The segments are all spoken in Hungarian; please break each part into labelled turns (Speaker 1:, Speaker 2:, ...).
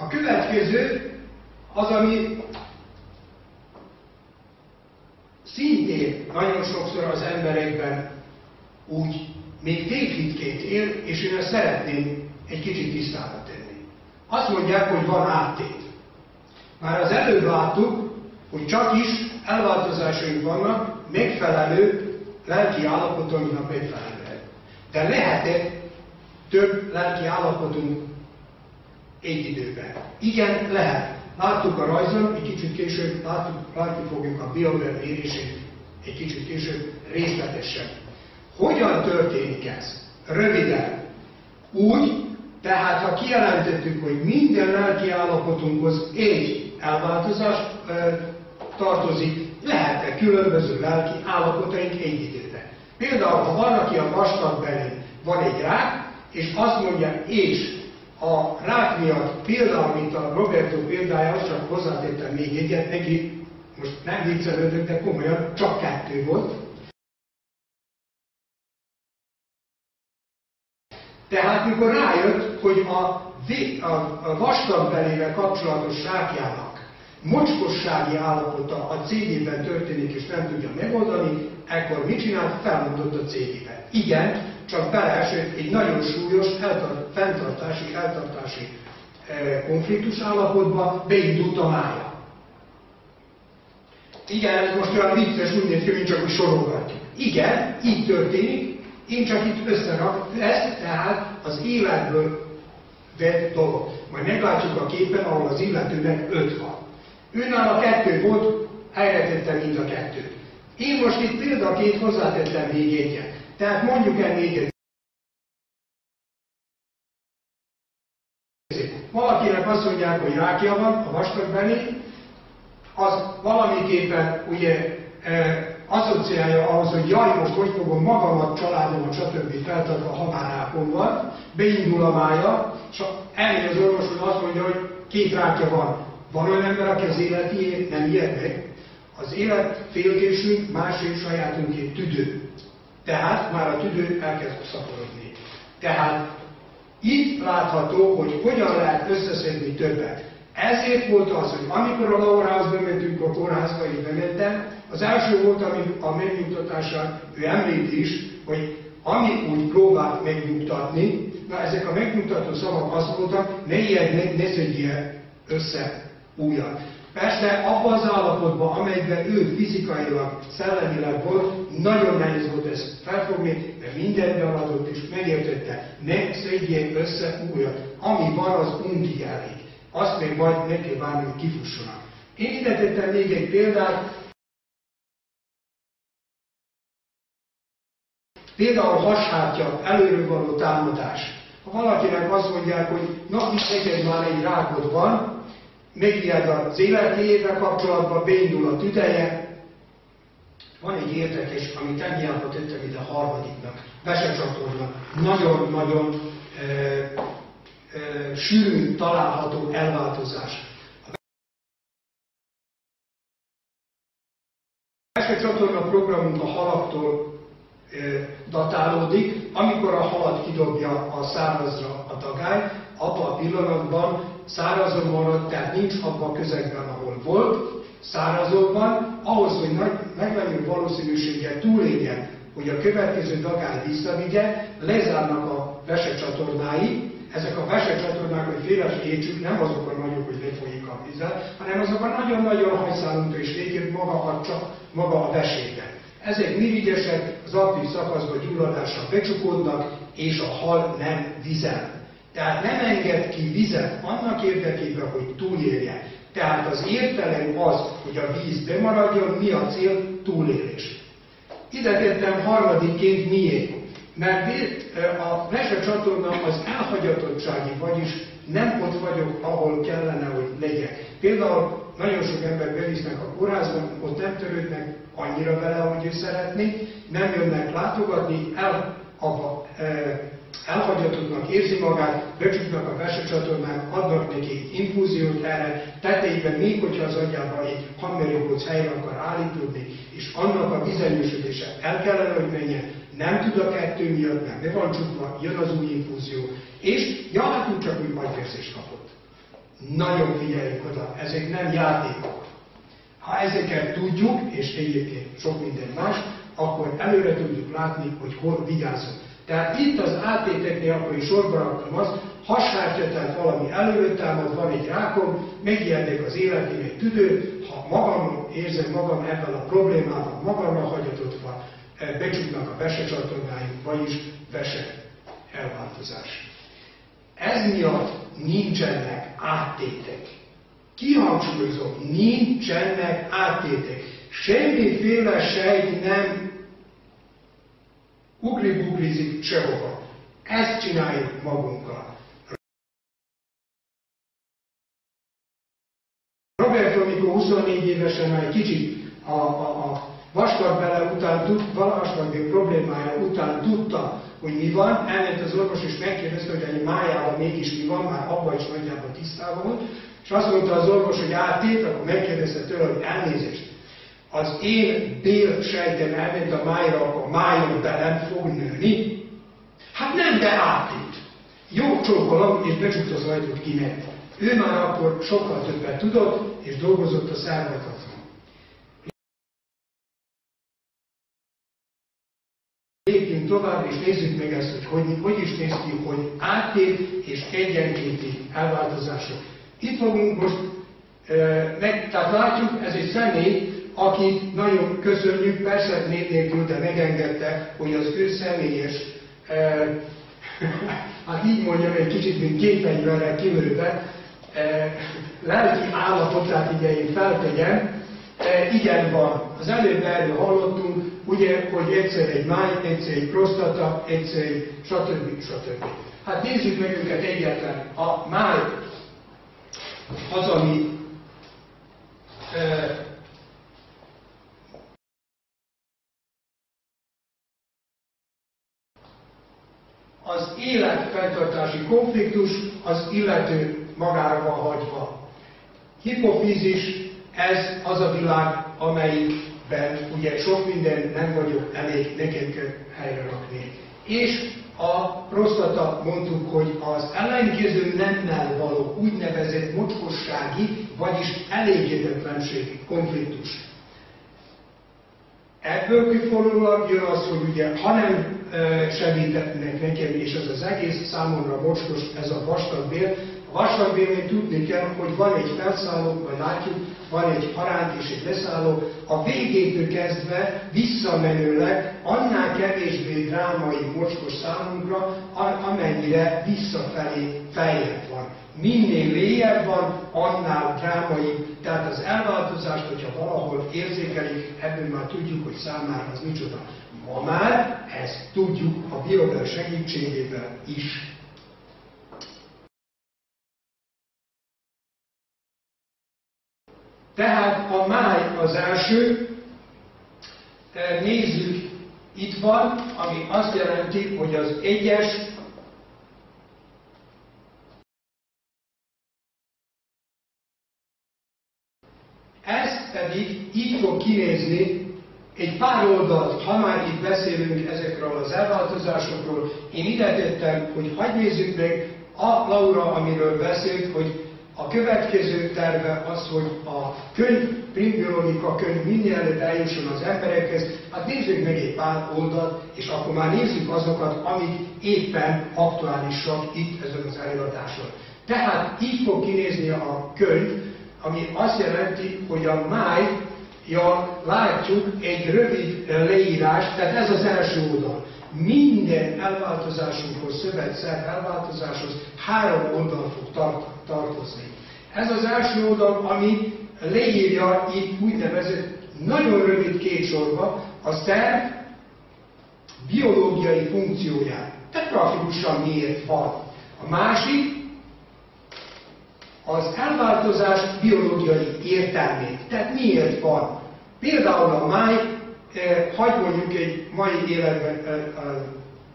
Speaker 1: A következő az, ami szintén nagyon sokszor az emberekben úgy még tévhitként él, és én ezt szeretném egy kicsit tisztába tenni. Azt mondják, hogy van áttét. Már az előbb láttuk, hogy csak is elváltozásaink vannak, megfelelő lelki állapotainknak megfelelően. De lehet-e több lelki állapotunk egy időben? Igen, lehet. Láttuk a rajzon, egy kicsit később, láttuk, látni fogjuk a biomer mérését egy kicsit később részletesen. Hogyan történik ez? Röviden. Úgy, tehát ha kijelentettük, hogy minden lelki állapotunkhoz egy elváltozás e, tartozik, lehet-e különböző lelki állapotaink egy időben. Például, ha van, aki a vastag belén van egy rák, és azt mondja, és a rák miatt, például, mint a Roberto példája, csak hozzátettem még egyet, neki most nem viccelődök, de komolyan csak kettő volt. Tehát mikor rájött, hogy a, a, a vastag belével kapcsolatos rákjának mocskossági állapota a cégében történik, és nem tudja megoldani, ekkor mit csinált? Felmondott a cégében. Igen, csak beleesett egy nagyon súlyos eltart, fenntartási, eltartási e, konfliktus állapotba, beindult a mája. Igen, ez most olyan vicces, úgy néz ki, mint csak úgy sorolgatjuk. Igen, így történik, én csak itt összerak, ez tehát az életből vett dolog. Majd meglátjuk a képen, ahol az illetőnek öt van. Őnál a kettő volt, helyretettem mind a kettőt. Én most itt példaként hozzátettem még egyet. Tehát mondjuk el még egy. Valakinek azt mondják, hogy rákja van, a vastagbeli, az valamiképpen ugye e, asszociálja ahhoz, hogy jaj, most hogy fogom magamat, családomat, stb. feltartva, ha már rákon van, beindul a mája, és elmegy az orvoshoz, azt mondja, hogy két rákja van. Van olyan ember, aki az életé nem ijed meg? Az élet féltésünk másik sajátunkét tüdő. Tehát már a tüdő elkezd szaporodni. Tehát itt látható, hogy hogyan lehet összeszedni többet. Ezért volt az, hogy amikor a Laurahoz bementünk a kórházba, és bementem, az első volt, ami a megnyugtatásán ő említ is, hogy ami úgy próbált megnyugtatni, na ezek a megnyugtató szavak azt voltak, ne ijedj, ne, ne szedjél össze újat. Persze abban az állapotban, amelyben ő fizikailag, szellemileg volt, nagyon nehéz volt ezt felfogni, mert mindenben adott és megértette, ne szedjél össze újat. Ami van, az untig elég. Azt még majd kell várni, hogy kifussanak. Én ide tettem még egy példát, Például hashátja, előről való támadás. Ha valakinek azt mondják, hogy na, itt neked már egy rákod van, megijed az életével kapcsolatban, beindul a tüdeje, van egy érdekes, amit nem hiába tettem ide a harmadiknak, vesecsatorna, nagyon-nagyon e, e, sűrűn található elváltozás. A vesecsatorna programunk a halaktól e, datálódik, amikor a halat kidobja a szárazra a tagály, abban a pillanatban szárazon marad, tehát nincs abban a közegben, ahol volt, szárazokban, ahhoz, hogy nagy, legnagyobb valószínűséggel túléljen, hogy a következő dagály visszavigye, lezárnak a vesecsatornái, ezek a vesecsatornák, hogy féles értsük, nem azok a nagyok, hogy lefolyik a vízzel, hanem azok a nagyon-nagyon hajszálunta és végén maga a, csak, maga a vesébe. Ezek mirigyesek, az aktív szakaszban gyulladással becsukódnak, és a hal nem vizel. Tehát nem enged ki vizet annak érdekében, hogy túlélje. Tehát az értelem az, hogy a víz bemaradjon, mi a cél? Túlélés. Ide tettem harmadikként miért? Mert a mese csatorna az elhagyatottsági, vagyis nem ott vagyok, ahol kellene, hogy legyek. Például nagyon sok ember bevisznek a kórházba, ott nem törődnek annyira vele, ahogy ő szeretné, nem jönnek látogatni, el, abba, e, elhagyatottnak érzi magát, becsuknak a vesecsatornák, adnak neki infúziót erre, tetejében még hogyha az agyában egy hammerjogóc helyre akar állítódni, és annak a bizonyosodése el kellene, hogy menjen, nem tud a kettő miatt, mert be van csukva, jön az új infúzió, és ja, hát úgy csak úgy agyvérzést kapott. nagyon figyeljünk oda, ezek nem játékok. Ha ezeket tudjuk, és egyébként sok minden más, akkor előre tudjuk látni, hogy hol vigyázunk. Tehát itt az átéteknél akkor is sorba raktam azt, hasártya, tehát valami előre támad, van egy rákom, megijednek az életén egy tüdő, ha magam érzem magam ebben a problémával, magamra hagyatotva, eh, becsuknak a vesecsatornáim, vagyis vese elváltozás. Ez miatt nincsenek áttétek. Kihangsúlyozom, nincsenek áttétek. Semmiféle sejt nem ugri-buglizik sehova. Ezt csináljuk magunkkal. Roberto, amikor 24 évesen már egy kicsit a, a, a vastag bele után, tud, vastag problémája után tudta, hogy mi van, elment az orvos és megkérdezte, hogy egy májában mégis mi van, már abban is nagyjából tisztában volt, és azt mondta az orvos, hogy átét, akkor megkérdezte tőle, hogy elnézést. Az én bél sejtem elment a májra, akkor májon belem fog nőni. Hát nem, de átét. Jó csókolom, és becsukta az ajtót, kiment. Ő már akkor sokkal többet tudott, és dolgozott a szervekat lépjünk tovább, és nézzük meg ezt, hogy hogy, hogy is néz ki, hogy áttét és egyenkénti elváltozások. Itt fogunk most, e, meg, tehát látjuk, ez egy személy, akit nagyon köszönjük, persze név nélkül, de megengedte, hogy az ő személyes, e, hát így mondjam, egy kicsit, mint képenyőre kimőve, e, lelki állapotát idején feltegyem, E, igen van. Az előbb erről hallottunk, ugye, hogy egyszer egy máj, egyszer egy prostata, egyszer egy stb. stb. Hát nézzük meg őket egyetlen. A máj az, ami e, az életfenntartási konfliktus az illető magára van hagyva. Hipofízis ez az a világ, amelyikben ugye sok minden nem vagyok elég neked helyre rakni. És a prostata mondtuk, hogy az ellenkező nemmel való úgynevezett mocskossági, vagyis elégedetlenségi konfliktus. Ebből kifolyólag jön az, hogy ugye, ha nem segítetnek nekem, és ez az egész számomra mocskos, ez a vastag bél, a vastag bélnél tudni kell, hogy van egy felszálló, vagy látjuk, van egy paránt és egy leszálló, a végétől kezdve visszamenőleg annál kevésbé drámai mocskos számunkra, amennyire visszafelé feljebb van. Minél léjebb van, annál drámai. Tehát az elváltozást, hogyha valahol érzékelik, ebből már tudjuk, hogy számára az micsoda. Ma már ezt tudjuk a biodel segítségével is. Tehát a máj az első, nézzük, itt van, ami azt jelenti, hogy az egyes Ez pedig így fog kinézni egy pár oldalt, ha már itt beszélünk ezekről az elváltozásokról, én ide tettem, hogy hagyd nézzük meg a Laura, amiről beszélt, hogy a következő terve az, hogy a könyv, primbiologika könyv előbb eljusson az emberekhez, hát nézzük meg egy pár oldalt, és akkor már nézzük azokat, amik éppen aktuálisak itt ezen az előadáson. Tehát így fog kinézni a könyv, ami azt jelenti, hogy a máj, ja, látjuk egy rövid leírás, tehát ez az első oldal. Minden elváltozásunkhoz, szövetszerv elváltozáshoz három oldal fog tart, tartozni. Ez az első oldal, ami leírja itt úgynevezett nagyon rövid két sorba a szerv biológiai funkcióját. Tehát grafikusan miért van. A másik az elváltozás biológiai értelmét. Tehát miért van. Például a máj, eh, hagyd mondjuk egy mai életben, eh, eh,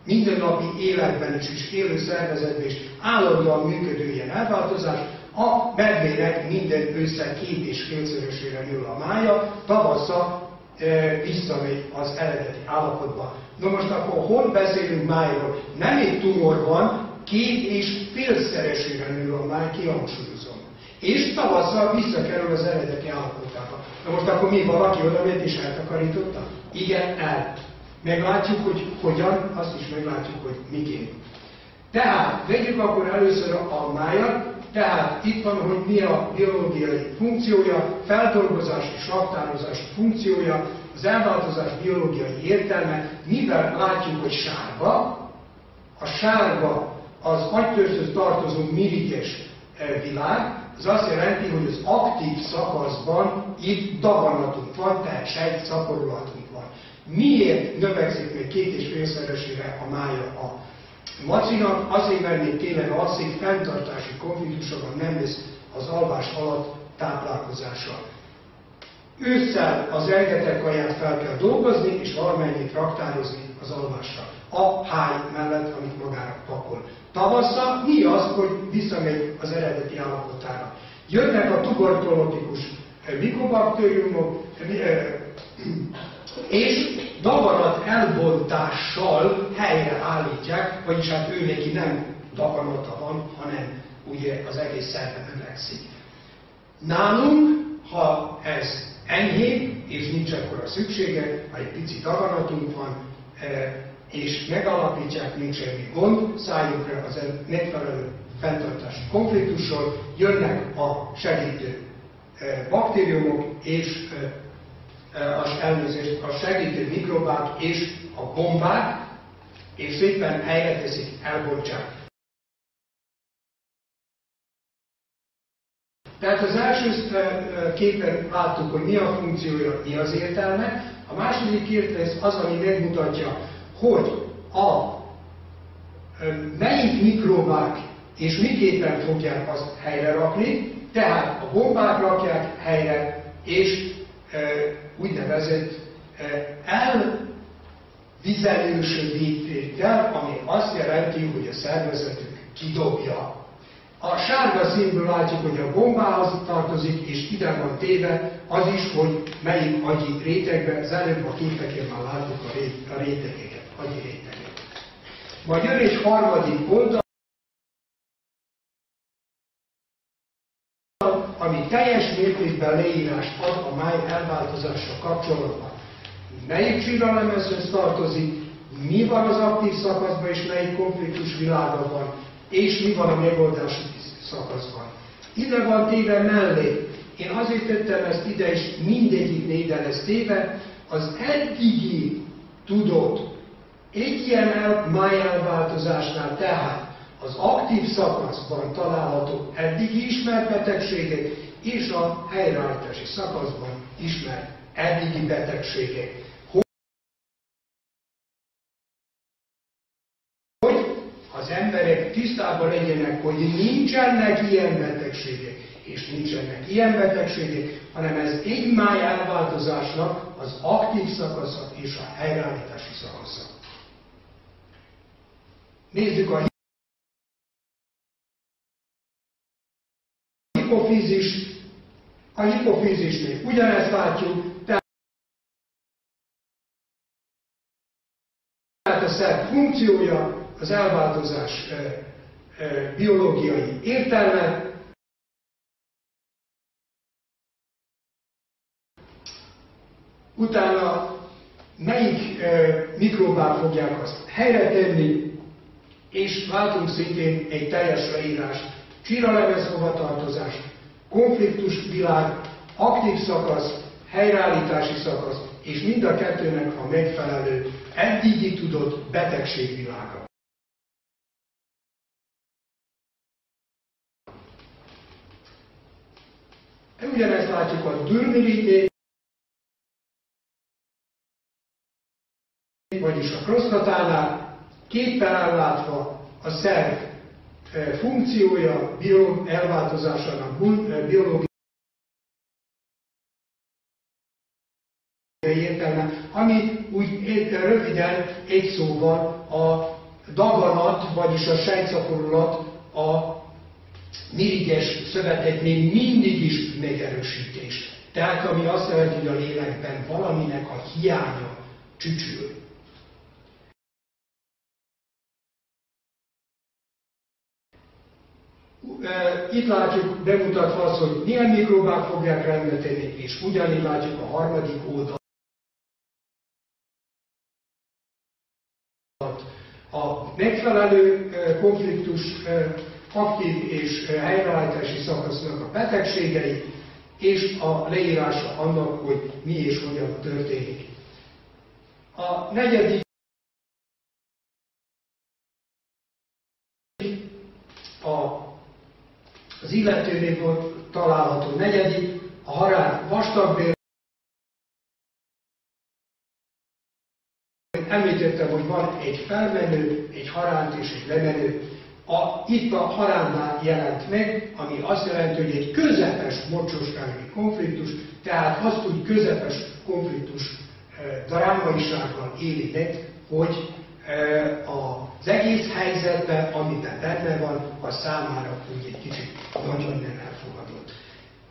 Speaker 1: mindennapi életben is, és élő szervezetben is állandóan működő ilyen elváltozás, a medvének minden ősszel két és félszeresére nő a mája, tavasszal e, visszamegy az eredeti állapotba. Na most akkor hol beszélünk májról? Nem egy tumor van, két és félszeresére nő a máj, kihangsúlyozom. És tavasszal visszakerül az eredeti állapotába. Na most akkor mi valaki ment és eltakarította? Igen, el. Meglátjuk, hogy hogyan, azt is meglátjuk, hogy miként. Tehát vegyük akkor először a májat, tehát itt van, hogy mi a biológiai funkciója, feldolgozás és raktározás funkciója, az elváltozás biológiai értelme, mivel látjuk, hogy sárga, a sárga az agytörzhöz tartozó mirigyes világ, az azt jelenti, hogy az aktív szakaszban itt daganatunk van, tehát sejt szaporulatunk van. Miért növekszik még két és félszeresére a mája a macinak? Azért, mert még tényleg alszik, fenntartási konfliktusokban nem lesz az alvás alatt táplálkozással. Ősszel az rengeteg kaját fel kell dolgozni, és valamennyit raktározni az alvásra. A háj mellett, amit magára pakol. Tavasszal mi az, hogy visszamegy az eredeti állapotára. Jönnek a tuberkulotikus mikrobaktériumok, és daganat elbontással helyreállítják, vagyis hát ő neki nem daganata van, hanem ugye az egész szerve növekszik. Nálunk, ha ez enyhébb, és nincs akkora szüksége, ha egy pici daganatunk van, és megalapítják, nincs semmi gond, szálljunkra az megfelelő fenntartási konfliktusról, jönnek a segítő e, baktériumok és e, az elnézést, a segítő mikrobák és a bombák, és szépen helyre teszik, elbontják. Tehát az első képen láttuk, hogy mi a funkciója, mi az értelme. A második kép az, ami megmutatja, hogy a melyik mikrobák és miképpen fogják azt helyre rakni, tehát a bombák rakják helyre, és e, úgynevezett e, elvizelősödítétel, ami azt jelenti, hogy a szervezetük kidobja. A sárga színből látjuk, hogy a bombához tartozik, és ide van téve az is, hogy melyik agyi rétegbe, az előbb a képeken már látjuk a, ré, a rétegeket, agyi rétegeket. Majd jön egy harmadik oldal, ami teljes mértékben leírást ad a máj elváltozása kapcsolatban. Melyik csíralemezhez tartozik, mi van az aktív szakaszban, és melyik konfliktus világa van, és mi van a megoldási szakaszban. Ide van téve mellé. Én azért tettem ezt ide, és mindegyik ide lesz téve, az eddigi tudott egy ilyen el, elváltozásnál, tehát az aktív szakaszban található eddigi ismert betegségek és a helyreállítási szakaszban ismert eddigi betegségek. az emberek tisztában legyenek, hogy nincsenek ilyen betegségek, és nincsenek ilyen betegségek, hanem ez egy máj elváltozásnak az aktív szakasza és a helyreállítási szakasza. Nézzük a hipofízis. A hipofízisnél ugyanezt látjuk, tehát a szerv funkciója, az elváltozás biológiai értelme, utána melyik mikrobák fogják azt helyre tenni, és látunk szintén egy teljes leírás, csíralemez hovatartozás, konfliktus világ, aktív szakasz, helyreállítási szakasz, és mind a kettőnek a megfelelő eddigi tudott betegségvilága. Ugyanezt látjuk a dürmirigynél, vagyis a prostatánál, képpel ellátva a szerv e, funkciója, biológ, elváltozásának e, biológiai értelme, ami úgy röviden egy szóval a daganat, vagyis a sejtszaporulat a mirigyes szövetek még mindig is megerősítés. Tehát ami azt jelenti, hogy a lélekben valaminek a hiánya csücsül. Itt látjuk bemutatva azt, hogy milyen mikrobák fogják rendbe tenni, és ugyanígy látjuk a harmadik oldal. A megfelelő konfliktus aktív és helyreállítási szakasznak a betegségei, és a leírása annak, hogy mi és hogyan történik. A negyedik a, az illetőnél található negyedik, a harár vastagbél, Említettem, hogy van egy felmenő, egy haránt és egy lemenő. A, itt a haránnál jelent meg, ami azt jelenti, hogy egy közepes mocsossági konfliktus, tehát azt úgy közepes konfliktus drámaisággal éli meg, hogy az egész helyzetben, amiben benne van, a számára úgy egy kicsit nagyon nem elfogadott.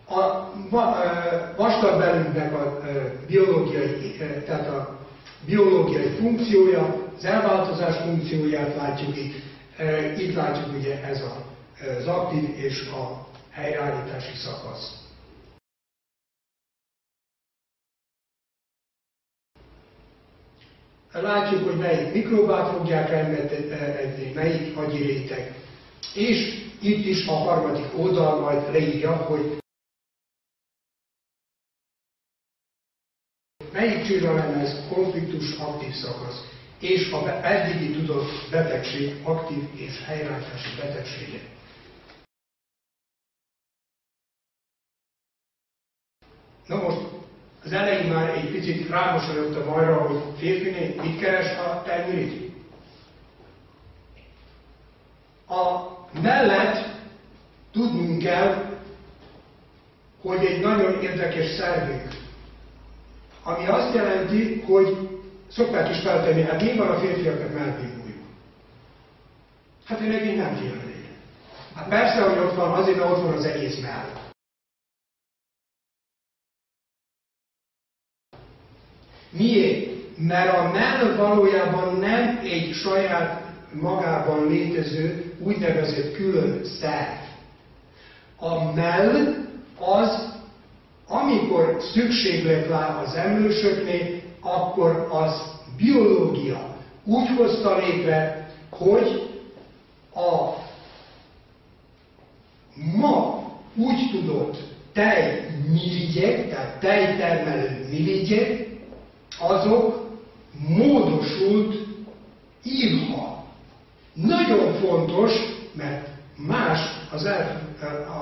Speaker 1: A e, vastag belünknek a biológiai, tehát a biológiai funkciója, az elváltozás funkcióját látjuk itt. Itt látjuk ugye ez az aktív és a helyreállítási szakasz. Látjuk, hogy melyik mikrobák fogják elmenni, melyik agyi réteg. És itt is a harmadik oldal majd leírja, hogy melyik ez konfliktus aktív szakasz, és a eddigi tudott betegség aktív és helyreállítási betegsége. Na most, az elején már egy picit rámosolyogtam arra, hogy férfinél mit keres a termőrit. A mellett tudnunk kell, hogy egy nagyon érdekes szervünk ami azt jelenti, hogy szokták is feltenni, hát mi van a férfiaknak melbimbújuk? Hát én egy nem félnék. Hát persze, hogy ott van, azért, mert ott van az egész mell. Miért? Mert a mell valójában nem egy saját magában létező úgynevezett külön szerv. A mell az amikor szükséglet vár az emlősöknél, akkor az biológia úgy hozta létre, hogy a ma úgy tudott tejmirigyek, tehát tejtermelő mirigyek, azok módosult írha. Nagyon fontos, mert más az, el,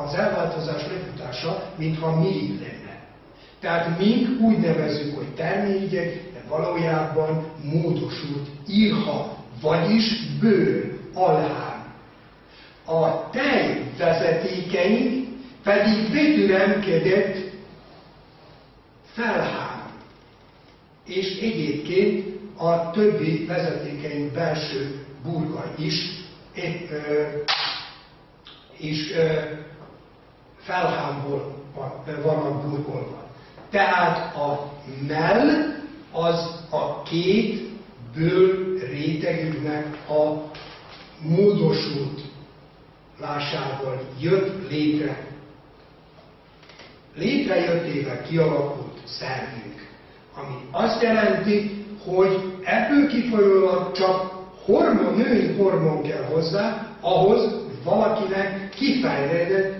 Speaker 1: az elváltozás lefutása, mintha mindig lenne. Tehát mink úgy nevezünk, hogy termények, de valójában módosult írha, vagyis bőr, alhán. A tej vezetékeink pedig betüremkedett felhán. És egyébként a többi vezetékeink belső burga is és felhámból vannak burkolva. Tehát a mell az a két ből rétegüknek a módosult lásával jött létre. Létrejöttével kialakult szervünk, ami azt jelenti, hogy ebből kifolyólag csak hormon, női hormon kell hozzá, ahhoz, valakinek kifejlődött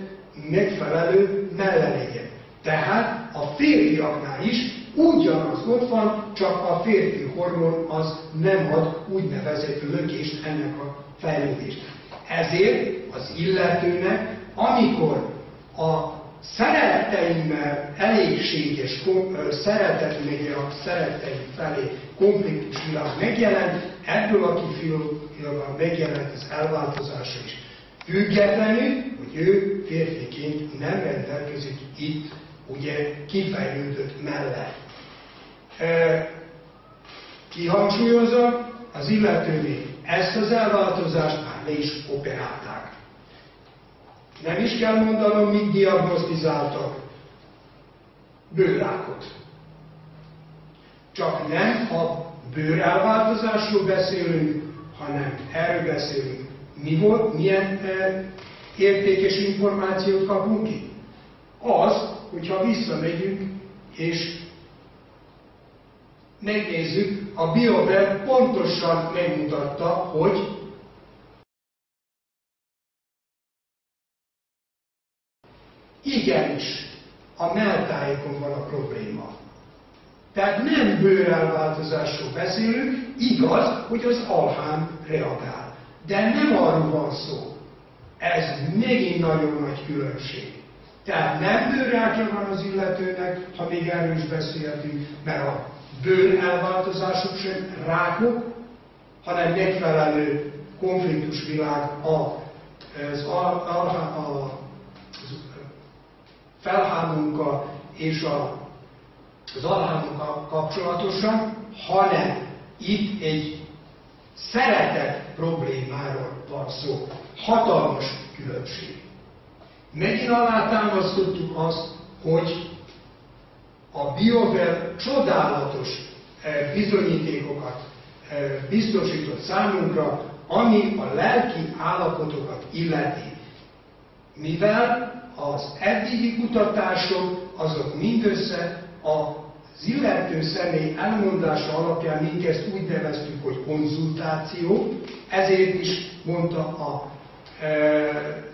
Speaker 1: megfelelő mellemegye. Tehát a férfiaknál is ugyanaz ott van, csak a férfi hormon az nem ad úgynevezett lökést ennek a fejlődésnek. Ezért az illetőnek, amikor a szeretteimmel elégséges szeretet még a szeretteim felé konfliktus világ megjelent, ebből a kifiúval megjelent az elváltozása is. Függetlenül, hogy ő férfiként nem rendelkezik itt, ugye kifejlődött mellett. E, kihangsúlyozza, az illetőnél ezt az elváltozást már le is operálták. Nem is kell mondanom, mit diagnosztizáltak. Bőrákot. Csak nem a bőrelváltozásról beszélünk, hanem erről beszélünk, mi volt, milyen e, értékes információt kapunk ki? Az, hogyha visszamegyünk és megnézzük, a BioWeb pontosan megmutatta, hogy igenis a melltájékon van a probléma. Tehát nem bőrelváltozásról beszélünk, igaz, hogy az alhám reagál. De nem arról van szó. Ez megint nagyon nagy különbség. Tehát nem bőrrákja van az illetőnek, ha még erről is beszéltünk, mert a bőr elváltozások sem rákok, hanem megfelelő konfliktusvilág az, a, a, a, az felhámunkkal és a, az alhámunkkal kapcsolatosan, hanem itt egy szeretet problémáról van szó. Hatalmas különbség. Megint alátámasztottuk azt, hogy a biovel csodálatos eh, bizonyítékokat eh, biztosított számunkra, ami a lelki állapotokat illeti. Mivel az eddigi kutatások azok mindössze az illető személy elmondása alapján minket úgy neveztük, hogy konzultáció, ezért is mondta a e,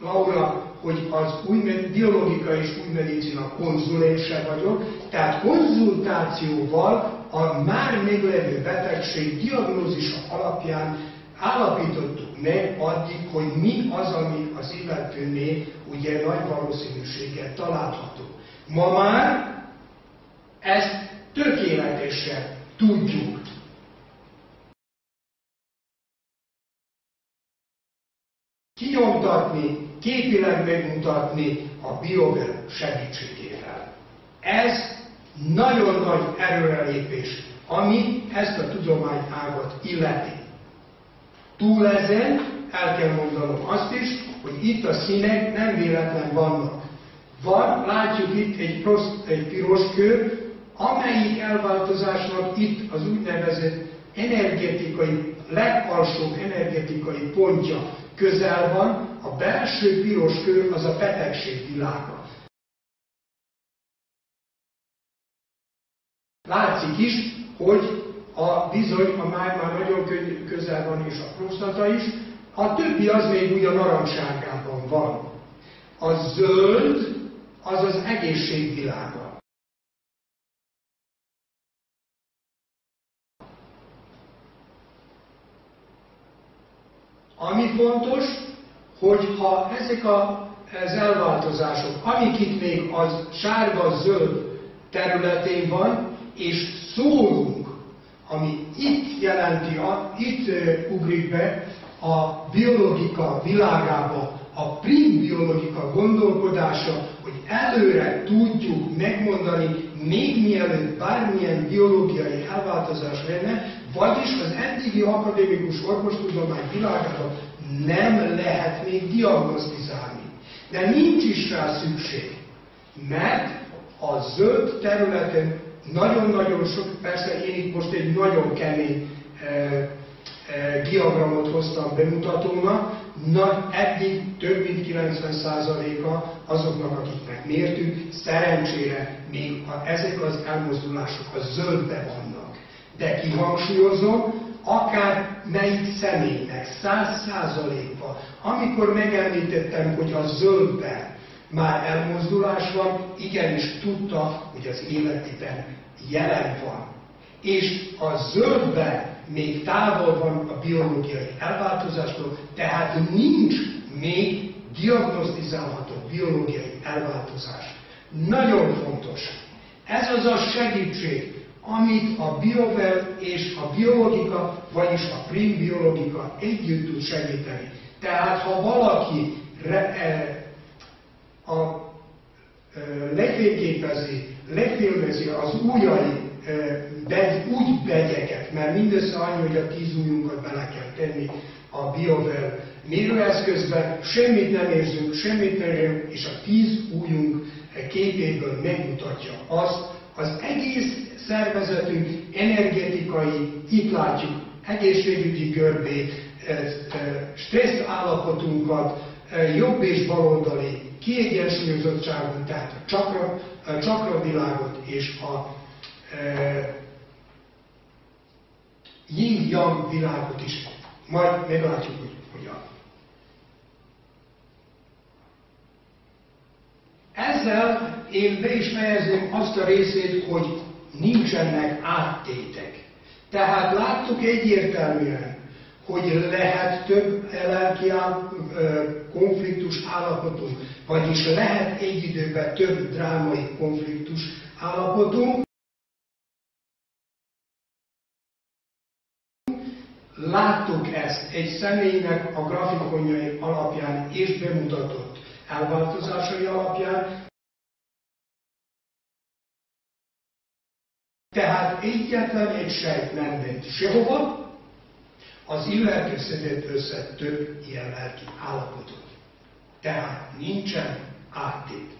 Speaker 1: Laura, hogy az új biológikai és új medicina konzulense vagyok, tehát konzultációval a már meglevő betegség diagnózisa alapján állapítottuk meg addig, hogy mi az, ami az illetőnél ugye nagy valószínűséggel található. Ma már ezt tökéletesen tudjuk. Kinyomtatni, képileg megmutatni a biovel segítségével. Ez nagyon nagy erőrelépés, ami ezt a tudományágat illeti. Túl ezen el kell mondanom azt is, hogy itt a színek nem véletlen vannak. Van, látjuk itt egy, proszt, egy piros kő, amelyik elváltozásnak itt az úgynevezett energetikai, legalsóbb energetikai pontja közel van, a belső piros kő az a betegség világa. Látszik is, hogy a bizony, a máj már nagyon közel van, és a prostata is, a többi az még úgy a narancságában van. A zöld az az egészségvilága. Ami fontos, hogy ha ezek az elváltozások, amik itt még az sárga-zöld területén van, és szólunk, ami itt jelenti, a, itt ugrik be a biológika világába, a primbiológika gondolkodása, hogy előre tudjuk megmondani, még mielőtt bármilyen biológiai elváltozás lenne, vagyis az eddigi akadémikus orvostudomány világában nem lehet még diagnosztizálni. De nincs is rá szükség, mert a zöld területen nagyon-nagyon sok, persze én itt most egy nagyon kemény e, e, diagramot hoztam bemutatónak, na, eddig több mint 90%-a azoknak, akiknek mértük, szerencsére még a, ezek az elmozdulások a zöldbe vannak. De kihangsúlyozom, akár melyik személynek, száz százalékban, amikor megemlítettem, hogy a zöldben már elmozdulás van, igenis tudta, hogy az életében jelen van. És a zöldben még távol van a biológiai elváltozástól, tehát nincs még diagnosztizálható biológiai elváltozás. Nagyon fontos. Ez az a segítség, amit a biovel és a biológika, vagyis a primbiológika együtt tud segíteni. Tehát ha valaki re, e, a, e, lefényképezi, lefilmezi az ujjai e, be, úgy begyeket, mert mindössze annyi, hogy a tíz ujjunkat bele kell tenni a biovel mérőeszközbe, semmit nem érzünk, semmit nem érzünk, és a tíz ujjunk képéből megmutatja azt, az egész szervezetünk energetikai, itt látjuk egészségügyi görbét, stressz állapotunkat, jobb és baloldali kiegyensúlyozottságú, tehát a csakra, a csakra világot és a e, yin-yang világot is. Majd meglátjuk, hogy hogyan. Ezzel én be azt a részét, hogy nincsenek áttétek. Tehát láttuk egyértelműen, hogy lehet több lelki konfliktus állapotunk, vagyis lehet egy időben több drámai konfliktus állapotunk. Láttuk ezt egy személynek a grafikonjai alapján és bemutatott elváltozásai alapján, Tehát egyetlen egy sejt nem ment sehova, az illető szedett össze több ilyen lelki állapotot. Tehát nincsen áttét.